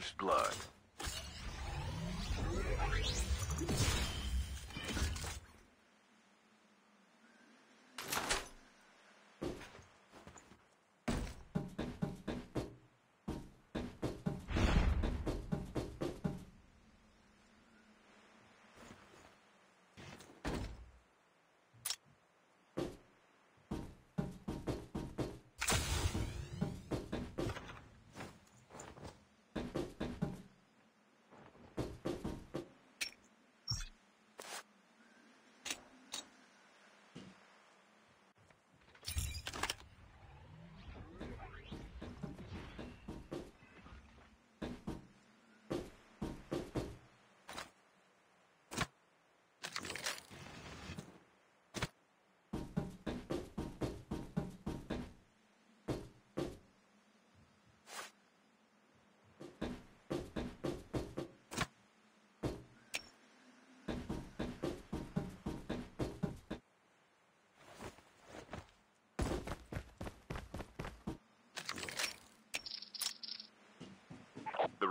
First blood.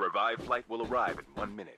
The revived flight will arrive in one minute.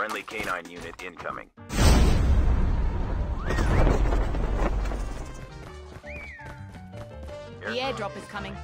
Friendly canine unit incoming. The airdrop is coming.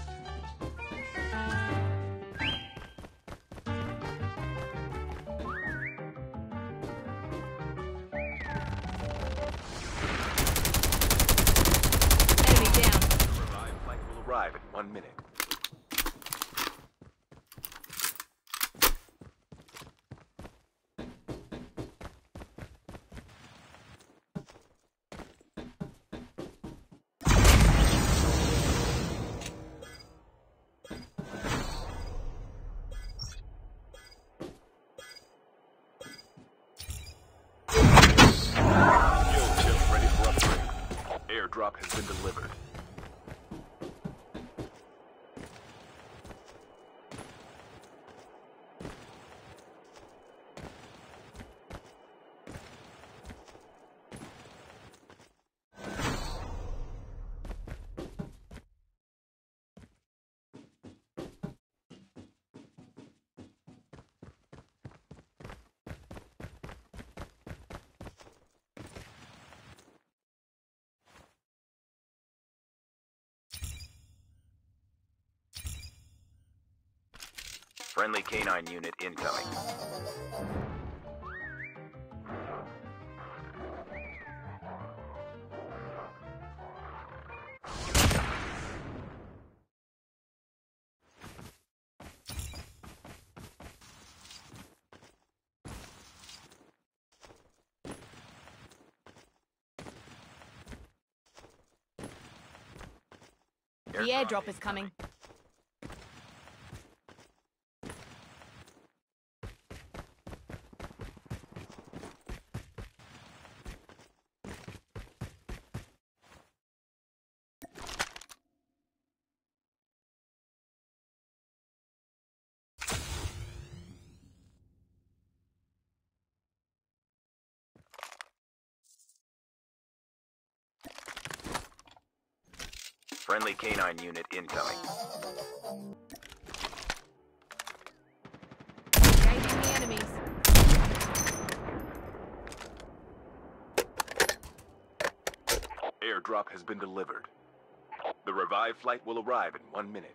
Has been delivered. Friendly canine unit incoming. The airdrop is coming. Friendly canine unit incoming. Engaging the enemies. Airdrop has been delivered. The revived flight will arrive in one minute.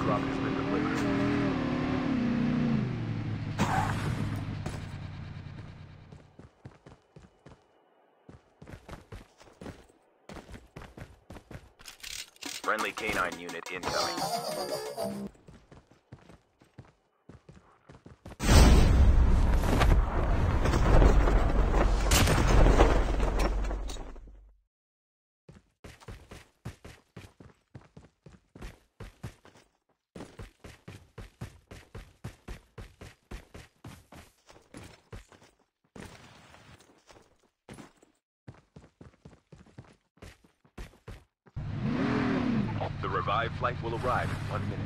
Airdrop has been delivered. Friendly canine unit incoming. The revived flight will arrive in one minute.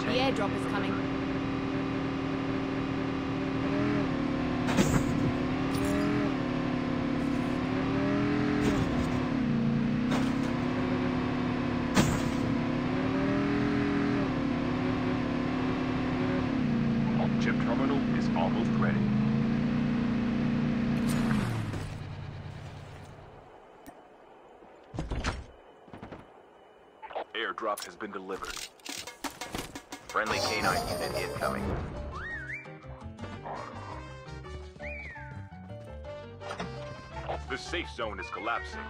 The airdrop is coming. Chip terminal is almost ready. Airdrop has been delivered. Friendly canine unit incoming. The safe zone is collapsing.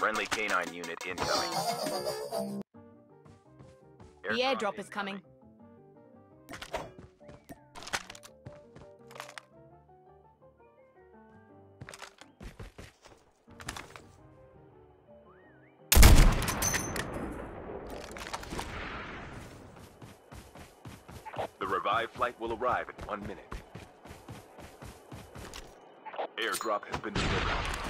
Friendly canine unit incoming. The airdrop is coming. The revived flight will arrive in one minute. Airdrop has been delivered.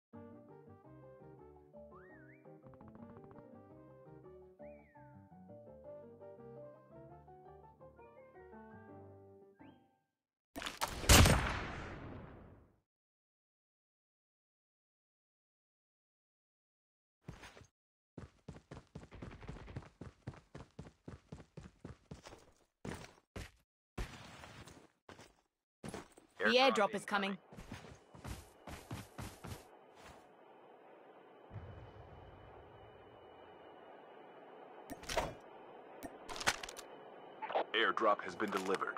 The airdrop is coming. Airdrop has been delivered.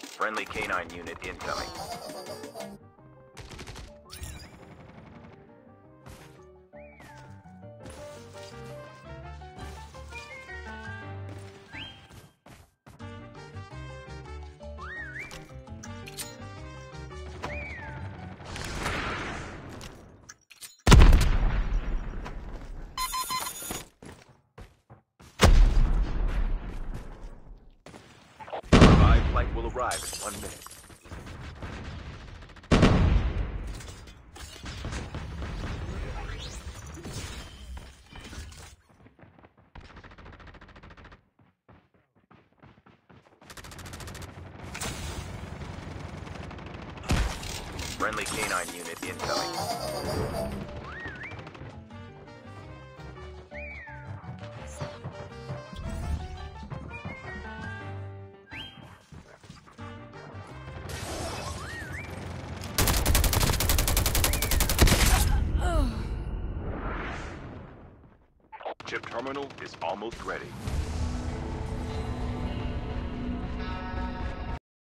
Friendly canine unit incoming. Arrive in one minute. Friendly canine unit incoming. Almost ready.